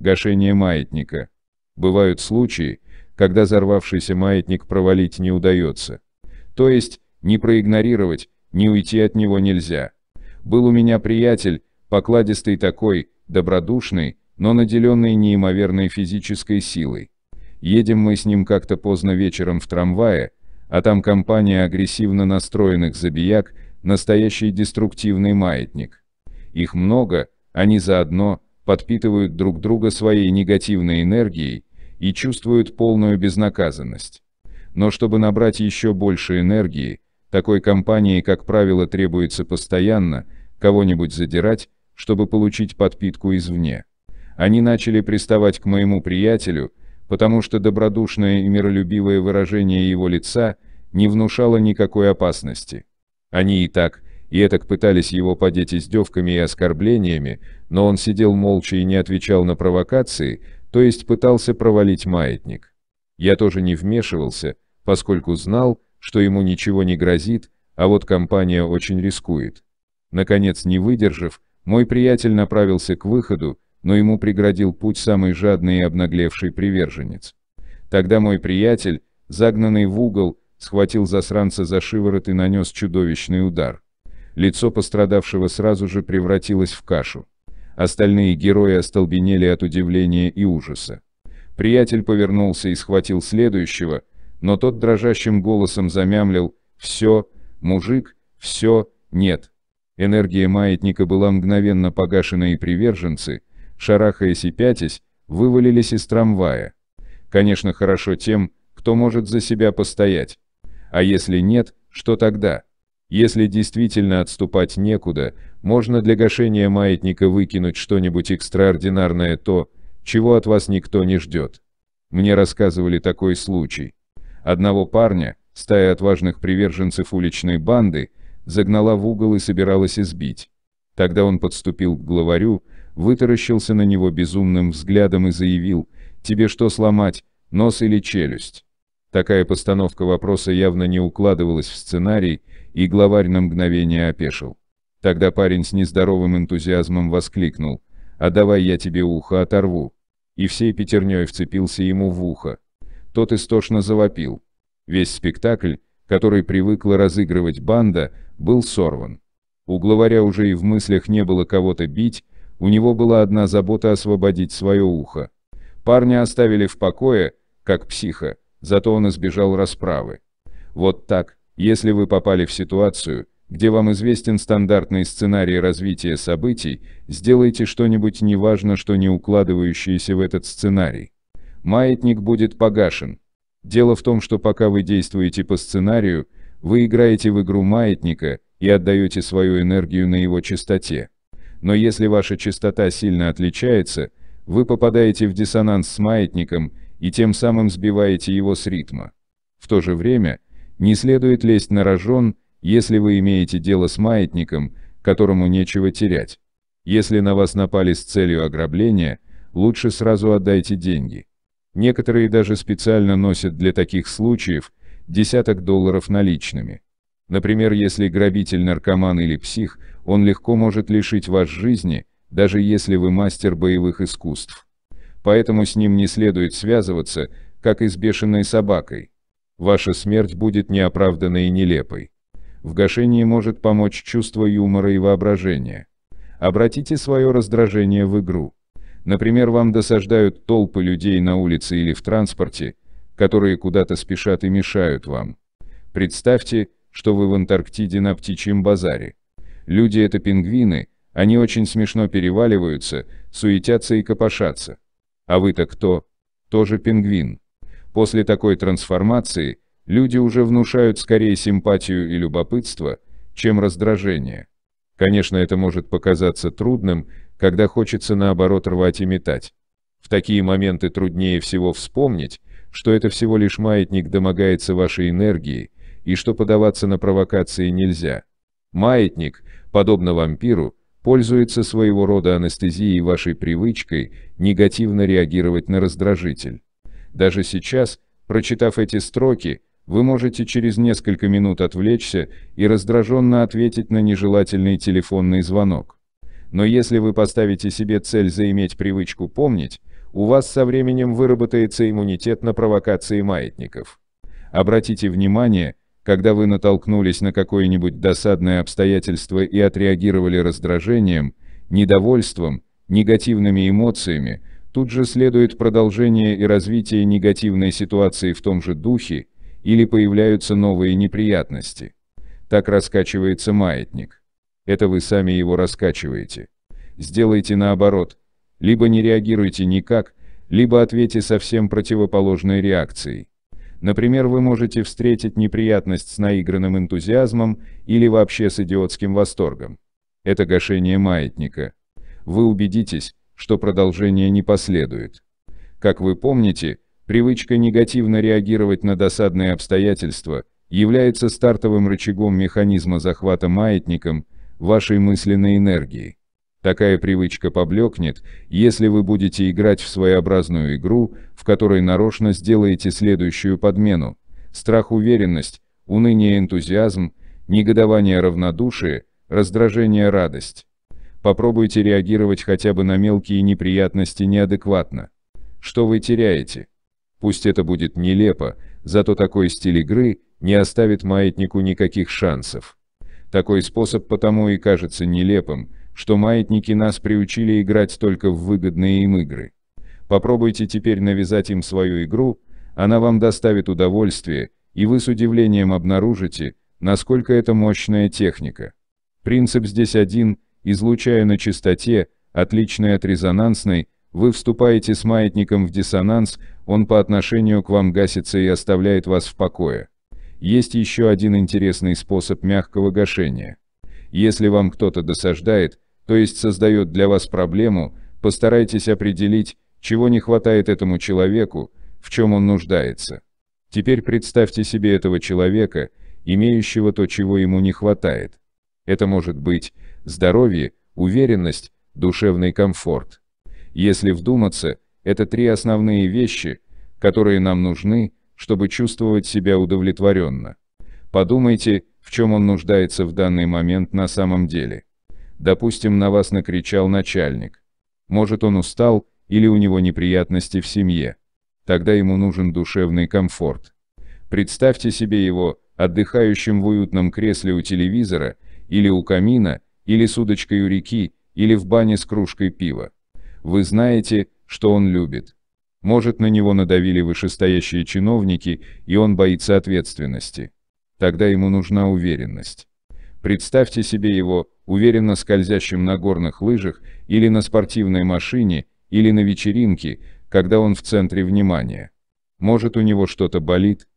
Гашение маятника. Бывают случаи, когда взорвавшийся маятник провалить не удается. То есть, не проигнорировать, не уйти от него нельзя. Был у меня приятель, покладистый такой, добродушный, но наделенный неимоверной физической силой. Едем мы с ним как-то поздно вечером в трамвае, а там компания агрессивно настроенных забияк, настоящий деструктивный маятник. Их много, они заодно подпитывают друг друга своей негативной энергией и чувствуют полную безнаказанность. Но чтобы набрать еще больше энергии, такой компании, как правило, требуется постоянно кого-нибудь задирать, чтобы получить подпитку извне. Они начали приставать к моему приятелю, потому что добродушное и миролюбивое выражение его лица не внушало никакой опасности. Они и так, и этак пытались его подеть издевками и оскорблениями, но он сидел молча и не отвечал на провокации, то есть пытался провалить маятник. Я тоже не вмешивался, поскольку знал, что ему ничего не грозит, а вот компания очень рискует. Наконец, не выдержав, мой приятель направился к выходу, но ему преградил путь самый жадный и обнаглевший приверженец. Тогда мой приятель, загнанный в угол, схватил засранца за шиворот и нанес чудовищный удар. Лицо пострадавшего сразу же превратилось в кашу. Остальные герои остолбенели от удивления и ужаса. Приятель повернулся и схватил следующего, но тот дрожащим голосом замямлил «Все, мужик, все, нет». Энергия маятника была мгновенно погашена и приверженцы, шарахаясь и пятясь, вывалились из трамвая. Конечно, хорошо тем, кто может за себя постоять. А если нет, что тогда? Если действительно отступать некуда, можно для гашения маятника выкинуть что-нибудь экстраординарное то, чего от вас никто не ждет. Мне рассказывали такой случай. Одного парня, стая отважных приверженцев уличной банды, загнала в угол и собиралась избить. Тогда он подступил к главарю, вытаращился на него безумным взглядом и заявил, «Тебе что сломать, нос или челюсть?» Такая постановка вопроса явно не укладывалась в сценарий, и главарь на мгновение опешил. Тогда парень с нездоровым энтузиазмом воскликнул, «А давай я тебе ухо оторву!» И всей пятерней вцепился ему в ухо. Тот истошно завопил. Весь спектакль, который привыкла разыгрывать банда, был сорван. У главаря уже и в мыслях не было кого-то бить, у него была одна забота освободить свое ухо. Парня оставили в покое, как психа, зато он избежал расправы. Вот так, если вы попали в ситуацию, где вам известен стандартный сценарий развития событий, сделайте что-нибудь неважно, что не укладывающееся в этот сценарий. Маятник будет погашен. Дело в том, что пока вы действуете по сценарию, вы играете в игру маятника и отдаете свою энергию на его частоте. Но если ваша частота сильно отличается, вы попадаете в диссонанс с маятником и тем самым сбиваете его с ритма. В то же время, не следует лезть на рожон, если вы имеете дело с маятником, которому нечего терять. Если на вас напали с целью ограбления, лучше сразу отдайте деньги. Некоторые даже специально носят для таких случаев десяток долларов наличными. Например, если грабитель наркоман или псих, он легко может лишить вас жизни, даже если вы мастер боевых искусств поэтому с ним не следует связываться, как и с бешеной собакой. Ваша смерть будет неоправданной и нелепой. В гашении может помочь чувство юмора и воображения. Обратите свое раздражение в игру. Например, вам досаждают толпы людей на улице или в транспорте, которые куда-то спешат и мешают вам. Представьте, что вы в Антарктиде на птичьем базаре. Люди — это пингвины, они очень смешно переваливаются, суетятся и копошатся. А вы-то кто? Тоже пингвин. После такой трансформации люди уже внушают скорее симпатию и любопытство, чем раздражение. Конечно, это может показаться трудным, когда хочется наоборот рвать и метать. В такие моменты труднее всего вспомнить, что это всего лишь маятник домогается вашей энергии, и что подаваться на провокации нельзя. Маятник, подобно вампиру, пользуется своего рода анестезией вашей привычкой негативно реагировать на раздражитель. Даже сейчас, прочитав эти строки, вы можете через несколько минут отвлечься и раздраженно ответить на нежелательный телефонный звонок. Но если вы поставите себе цель заиметь привычку помнить, у вас со временем выработается иммунитет на провокации маятников. Обратите внимание, когда вы натолкнулись на какое-нибудь досадное обстоятельство и отреагировали раздражением, недовольством, негативными эмоциями, тут же следует продолжение и развитие негативной ситуации в том же духе, или появляются новые неприятности. Так раскачивается маятник. Это вы сами его раскачиваете. Сделайте наоборот. Либо не реагируйте никак, либо ответьте совсем противоположной реакцией. Например, вы можете встретить неприятность с наигранным энтузиазмом или вообще с идиотским восторгом. Это гашение маятника. Вы убедитесь, что продолжение не последует. Как вы помните, привычка негативно реагировать на досадные обстоятельства является стартовым рычагом механизма захвата маятником вашей мысленной энергии. Такая привычка поблекнет, если вы будете играть в своеобразную игру, в которой нарочно сделаете следующую подмену. Страх-уверенность, уныние-энтузиазм, негодование-равнодушие, раздражение-радость. Попробуйте реагировать хотя бы на мелкие неприятности неадекватно. Что вы теряете? Пусть это будет нелепо, зато такой стиль игры не оставит маятнику никаких шансов. Такой способ потому и кажется нелепым, что маятники нас приучили играть только в выгодные им игры. Попробуйте теперь навязать им свою игру, она вам доставит удовольствие, и вы с удивлением обнаружите, насколько это мощная техника. Принцип здесь один, излучая на частоте, отличной от резонансной, вы вступаете с маятником в диссонанс, он по отношению к вам гасится и оставляет вас в покое. Есть еще один интересный способ мягкого гашения. Если вам кто-то досаждает, то есть создает для вас проблему, постарайтесь определить, чего не хватает этому человеку, в чем он нуждается. Теперь представьте себе этого человека, имеющего то, чего ему не хватает. Это может быть здоровье, уверенность, душевный комфорт. Если вдуматься, это три основные вещи, которые нам нужны, чтобы чувствовать себя удовлетворенно. Подумайте, в чем он нуждается в данный момент на самом деле. Допустим, на вас накричал начальник. Может, он устал или у него неприятности в семье. Тогда ему нужен душевный комфорт. Представьте себе его отдыхающим в уютном кресле у телевизора, или у камина, или с удочкой у реки, или в бане с кружкой пива. Вы знаете, что он любит. Может, на него надавили вышестоящие чиновники, и он боится ответственности. Тогда ему нужна уверенность. Представьте себе его уверенно скользящим на горных лыжах или на спортивной машине, или на вечеринке, когда он в центре внимания. Может, у него что-то болит?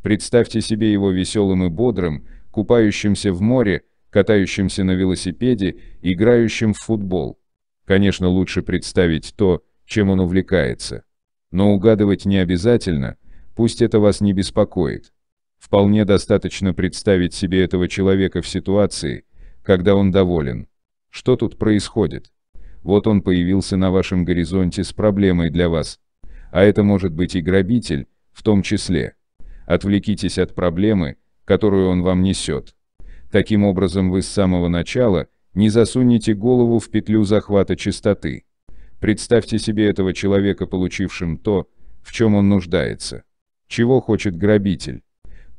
Представьте себе его веселым и бодрым, купающимся в море, катающимся на велосипеде, играющим в футбол. Конечно, лучше представить то, чем он увлекается. Но угадывать не обязательно, пусть это вас не беспокоит. Вполне достаточно представить себе этого человека в ситуации, когда он доволен. Что тут происходит? Вот он появился на вашем горизонте с проблемой для вас. А это может быть и грабитель, в том числе. Отвлекитесь от проблемы, которую он вам несет. Таким образом вы с самого начала не засунете голову в петлю захвата чистоты. Представьте себе этого человека, получившим то, в чем он нуждается. Чего хочет грабитель?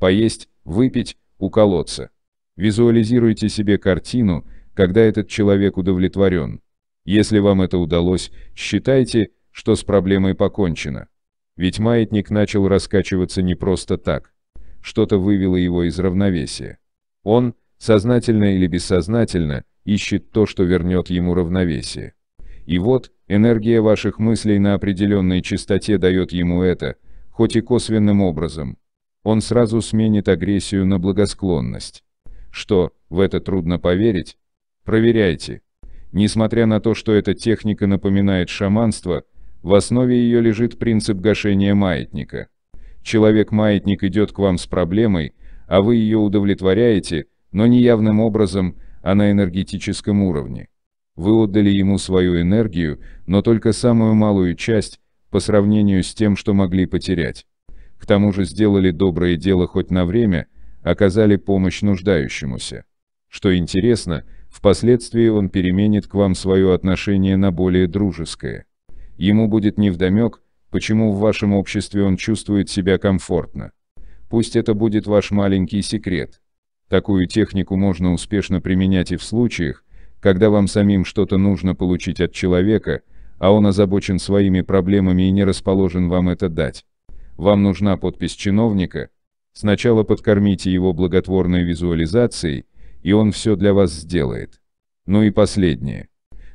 поесть, выпить, уколоться. Визуализируйте себе картину, когда этот человек удовлетворен. Если вам это удалось, считайте, что с проблемой покончено. Ведь маятник начал раскачиваться не просто так. Что-то вывело его из равновесия. Он, сознательно или бессознательно, ищет то, что вернет ему равновесие. И вот, энергия ваших мыслей на определенной частоте дает ему это, хоть и косвенным образом он сразу сменит агрессию на благосклонность. Что, в это трудно поверить? Проверяйте. Несмотря на то, что эта техника напоминает шаманство, в основе ее лежит принцип гашения маятника. Человек-маятник идет к вам с проблемой, а вы ее удовлетворяете, но не явным образом, а на энергетическом уровне. Вы отдали ему свою энергию, но только самую малую часть по сравнению с тем, что могли потерять. К тому же сделали доброе дело хоть на время, оказали помощь нуждающемуся. Что интересно, впоследствии он переменит к вам свое отношение на более дружеское. Ему будет невдомек, почему в вашем обществе он чувствует себя комфортно. Пусть это будет ваш маленький секрет. Такую технику можно успешно применять и в случаях, когда вам самим что-то нужно получить от человека, а он озабочен своими проблемами и не расположен вам это дать. Вам нужна подпись чиновника, сначала подкормите его благотворной визуализацией, и он все для вас сделает. Ну и последнее.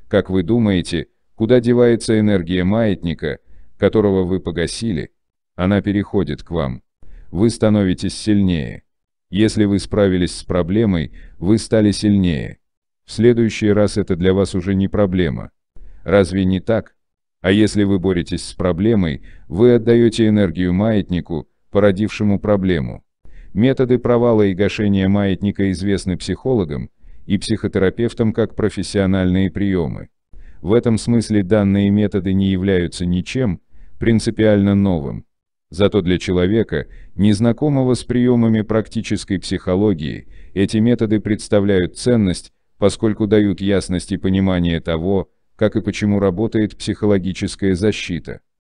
Как вы думаете, куда девается энергия маятника, которого вы погасили? Она переходит к вам. Вы становитесь сильнее. Если вы справились с проблемой, вы стали сильнее. В следующий раз это для вас уже не проблема. Разве не так? А если вы боретесь с проблемой, вы отдаете энергию маятнику, породившему проблему. Методы провала и гашения маятника известны психологам и психотерапевтам как профессиональные приемы. В этом смысле данные методы не являются ничем принципиально новым. Зато для человека, незнакомого с приемами практической психологии, эти методы представляют ценность, поскольку дают ясность и понимание того, как и почему работает психологическая защита.